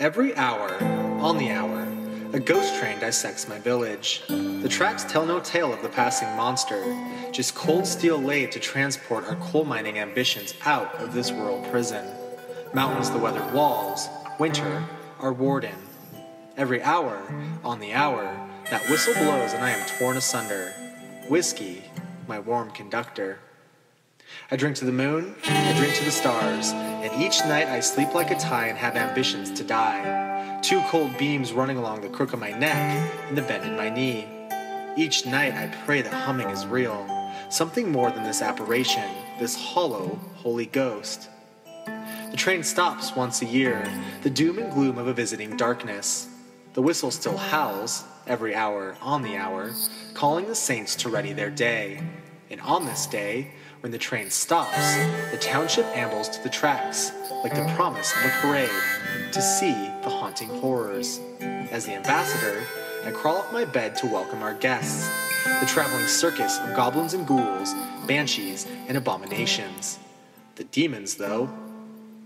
Every hour, on the hour, a ghost train dissects my village. The tracks tell no tale of the passing monster, just cold steel laid to transport our coal mining ambitions out of this rural prison. Mountains the weathered walls, winter, our warden. Every hour, on the hour, that whistle blows and I am torn asunder. Whiskey, my warm conductor. I drink to the moon, I drink to the stars, and each night I sleep like a tie and have ambitions to die. Two cold beams running along the crook of my neck and the bend in my knee. Each night I pray that humming is real, something more than this apparition, this hollow Holy Ghost. The train stops once a year, the doom and gloom of a visiting darkness. The whistle still howls, every hour on the hour, calling the saints to ready their day. And on this day, when the train stops, the township ambles to the tracks, like the promise of a parade, to see the haunting horrors. As the ambassador, I crawl off my bed to welcome our guests, the traveling circus of goblins and ghouls, banshees, and abominations. The demons, though,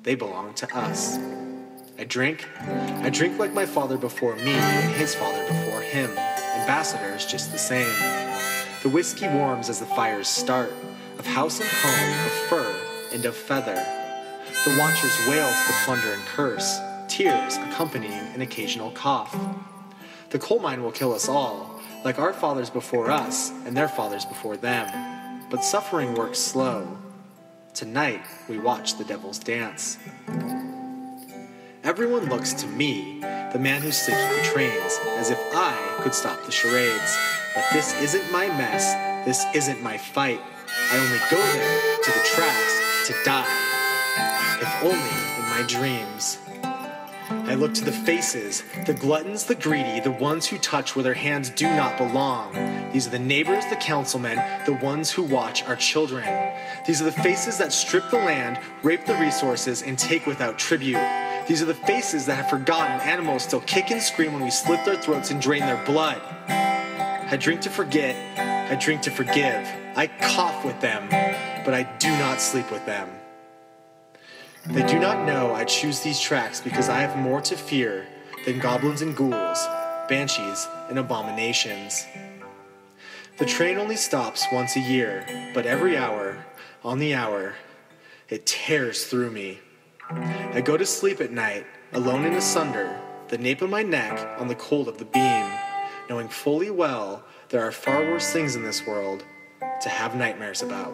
they belong to us. I drink. I drink like my father before me and his father before him. Ambassadors just the same. The whiskey warms as the fires start, of house and home, of fur and of feather. The watchers wail to the plunder and curse, tears accompanying an occasional cough. The coal mine will kill us all, like our fathers before us and their fathers before them. But suffering works slow. Tonight we watch the devil's dance. Everyone looks to me, the man who sleeps with the trains, as if I could stop the charades. But this isn't my mess, this isn't my fight. I only go there to the tracks to die, if only in my dreams. I look to the faces, the gluttons, the greedy, the ones who touch where their hands do not belong. These are the neighbors, the councilmen, the ones who watch our children. These are the faces that strip the land, rape the resources, and take without tribute. These are the faces that have forgotten animals still kick and scream when we slit their throats and drain their blood. I drink to forget, I drink to forgive. I cough with them, but I do not sleep with them. They do not know I choose these tracks because I have more to fear than goblins and ghouls, banshees and abominations. The train only stops once a year, but every hour, on the hour, it tears through me. I go to sleep at night, alone and asunder, the nape of my neck on the cold of the beam, knowing fully well there are far worse things in this world to have nightmares about.